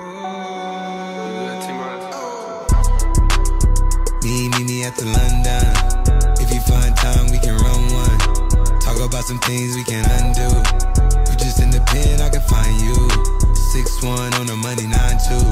Me, me, me at the London. If you find time, we can run one. Talk about some things we can undo. You just in the pen, I can find you. Six one on the money, nine two.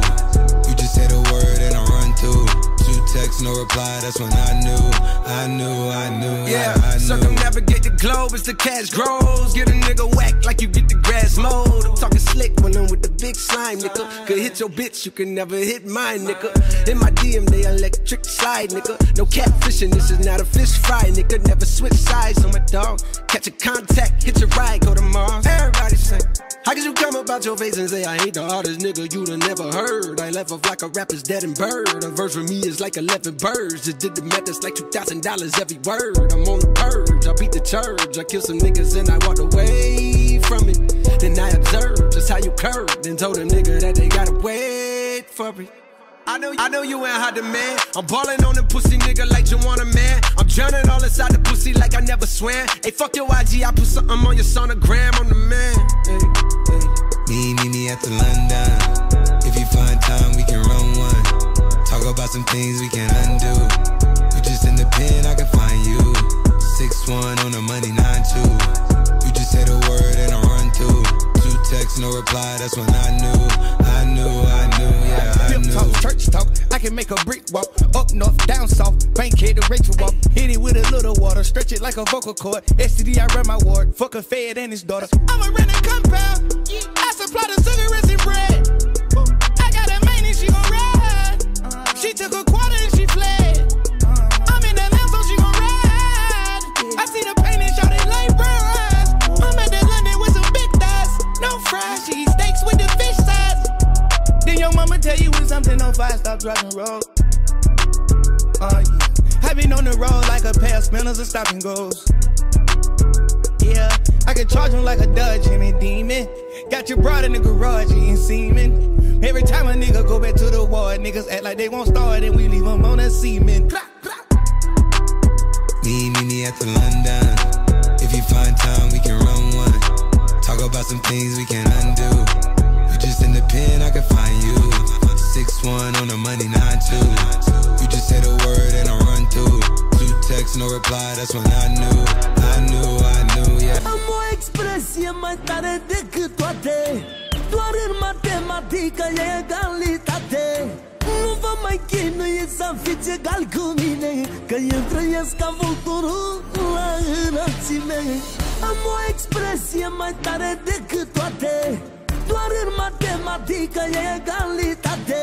You just said a word and I run through. Two texts, no reply. That's when I knew I knew, I knew. Yeah, I, I knew. circumnavigate the globe as the cash grows. Get a nigga whack like you get the grass mowed. I'm talking slick when I'm with the big slime, nigga. Could hit your bitch, you can never hit mine, nigga. In my DM, they electric slide, nigga. No catfishing, this is not a fish fry, nigga. Never switch sides on my dog. Catch a contact, hit your ride, go to Mars. Everybody say, How could you come about your face and say I ain't the hardest nigga you'd have never heard? Off like a rapper's dead and bird. A verse for me is like 11 birds. Just did the math, that's like $2,000 every word. I'm on the purge, I beat the church. I kill some niggas and I walked away from it. Then I observed just how you curved and told a nigga that they gotta wait for it. I know, I know you ain't hot demand. I'm ballin' on the pussy nigga like you want a man. I'm drowning all inside the pussy like I never swam. Hey, fuck your IG, I put something on your sonogram. I'm the man. Hey, hey. Me, me, me the London. Find time, we can run one. Talk about some things we can undo. You just in the pen, I can find you. Six one on the money, nine two. You just say the word and I run through. Two texts, no reply. That's when I knew, I knew, I knew, yeah, I Flip talk, church talk. I can make a brick walk. Up north, down south. Bank head to Rachel walk. Hit it with a little water. Stretch it like a vocal cord. STD, I run my ward. Fuck a fed and his daughter. I'm a renting compound. I supply stop driving road. Oh yeah. I been on the road like a pair of spinners and stopping goes. Yeah, I can charge him like a Dodge and a demon. Got your broad in the garage you eating semen. Every time a nigga go back to the war, niggas act like they won't start and we leave them on a semen. Me, me, me the London. If you find time, we can run one. Talk about some things we can undo. Reply. That's when I knew, I knew, I knew, yeah. Am o expresie mai tare decât toate Doar în matematică e egalitate Nu vă mai chinuiți să fiți egal cu mine Că eu trăiesc ca vulturul la înălțime Am o expresie mai tare decât toate Doar în matematică e egalitate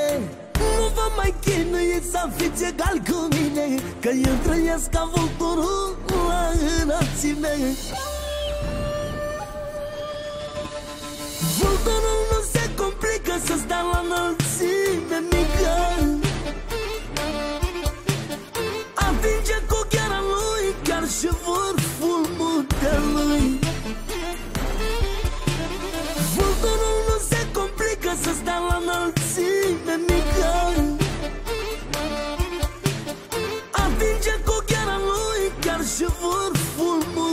nu vă mai chinuiți să fiți egal cu mine Că eu trăiesc ca vulturul la înălțime. Vulturul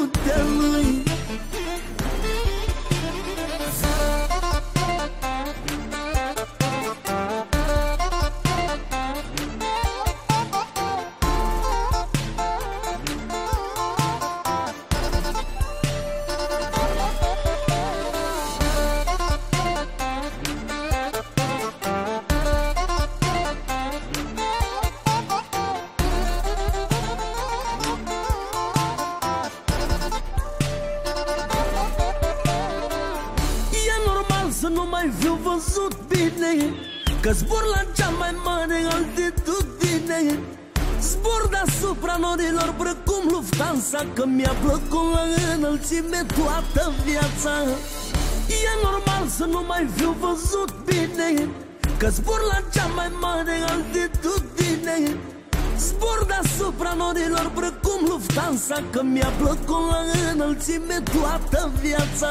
tamanho muntelui E normal să nu mai fiu văzut bine. Că zbor la cea mai mare altitudine. Zbor deasupra norilor precum Lufthansa Că mi-a plăcut la înălțime toată viața. E normal să nu mai fiu văzut bine. Că zbor la cea mai mare altitudine. Zbor deasupra norilor precum Lufthansa Că mi-a plăcut la înălțime toată viața